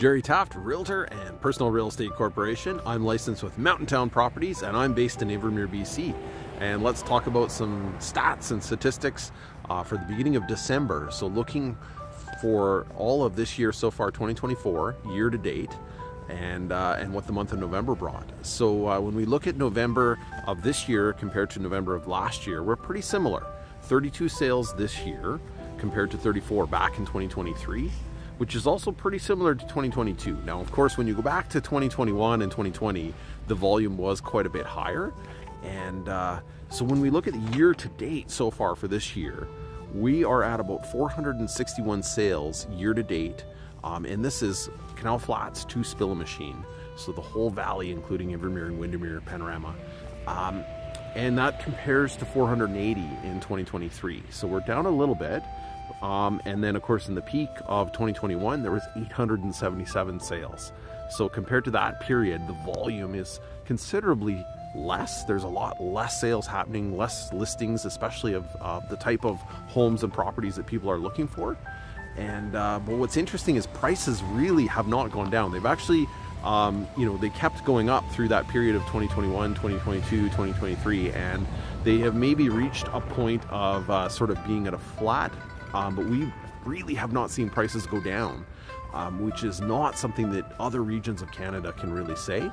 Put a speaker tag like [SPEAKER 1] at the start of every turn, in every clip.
[SPEAKER 1] Gerry Taft, Realtor and Personal Real Estate Corporation. I'm licensed with Mountain Town Properties and I'm based in Invermere, BC. And let's talk about some stats and statistics uh, for the beginning of December. So, looking for all of this year so far, 2024, year to date, and uh, and what the month of November brought. So uh, when we look at November of this year compared to November of last year, we're pretty similar. 32 sales this year compared to 34 back in 2023 which is also pretty similar to 2022. Now, of course, when you go back to 2021 and 2020, the volume was quite a bit higher. And uh, so when we look at the year to date so far for this year, we are at about 461 sales year to date. Um, and this is Canal Flats to Spillimacheen. So the whole valley, including Invermere and Windermere Panorama. Um, and that compares to 480 in 2023. So we're down a little bit. Um, and then, of course, in the peak of 2021, there was 877 sales. So compared to that period, the volume is considerably less. There's a lot less sales happening, less listings, especially of uh, the type of homes and properties that people are looking for. And uh, but what's interesting is prices really have not gone down. They've actually um, you know, they kept going up through that period of 2021, 2022, 2023, and they have maybe reached a point of uh, sort of being at a flat, um, but we really have not seen prices go down, um, which is not something that other regions of Canada can really say.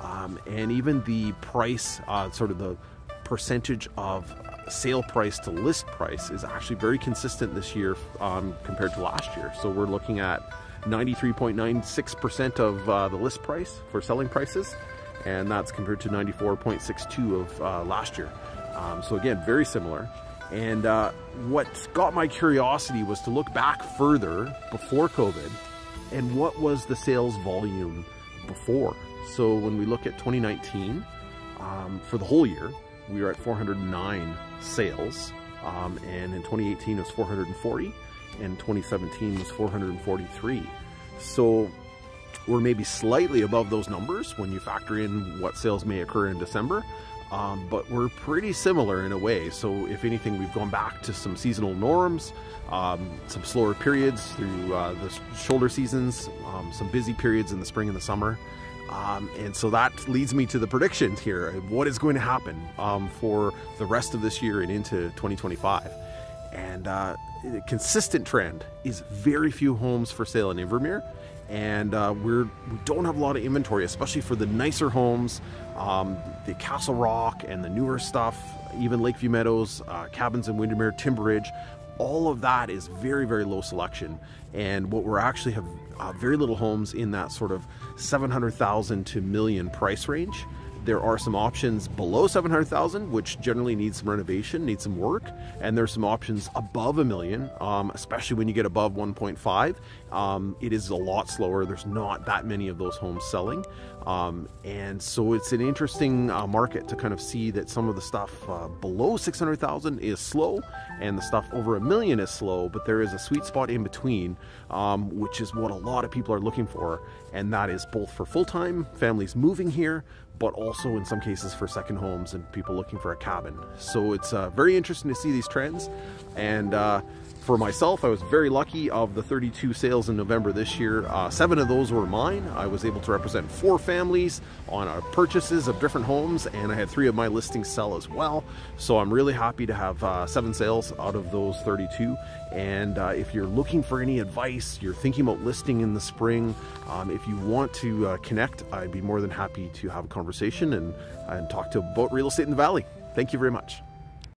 [SPEAKER 1] Um, and even the price, uh, sort of the percentage of sale price to list price, is actually very consistent this year um, compared to last year. So we're looking at 93.96% of uh, the list price for selling prices, and that's compared to 94.62 of uh, last year. Um, so again, very similar. And uh, what got my curiosity was to look back further before COVID and what was the sales volume before. So when we look at 2019, um, for the whole year, we were at 409 sales, um, and in 2018 it was 440 and 2017 was 443. So we're maybe slightly above those numbers when you factor in what sales may occur in December. Um, but we're pretty similar in a way. So, if anything, we've gone back to some seasonal norms, um, some slower periods through uh, the shoulder seasons, um, some busy periods in the spring and the summer. Um, and so that leads me to the predictions here. What is going to happen um, for the rest of this year and into 2025? And uh, consistent trend is very few homes for sale in Invermere. And uh, we're, we don't have a lot of inventory, especially for the nicer homes, um, the Castle Rock and the newer stuff, even Lakeview Meadows, uh, cabins in Windermere, Timberidge. All of that is very, very low selection. And what we're actually have uh, very little homes in that sort of 700,000 to million price range. There are some options below 700,000, which generally need some renovation, need some work, and there's some options above a million, um, especially when you get above 1.5. Um, it is a lot slower. There's not that many of those homes selling, um, and so it's an interesting uh, market to kind of see that some of the stuff uh, below 600,000 is slow, and the stuff over a million is slow. But there is a sweet spot in between, um, which is what a lot of people are looking for, and that is both for full-time families moving here, but also in some cases for second homes and people looking for a cabin. So it's uh, very interesting to see these trends. And uh, for myself, I was very lucky of the 32 sales in November this year. Uh, seven of those were mine. I was able to represent four families on uh, purchases of different homes, and I had three of my listings sell as well. So I'm really happy to have uh, seven sales out of those 32. And uh, if you're looking for any advice, you're thinking about listing in the spring, um, if you want to uh, connect, I'd be more than happy to have a conversation and, and talk to about real estate in the valley. Thank you very much.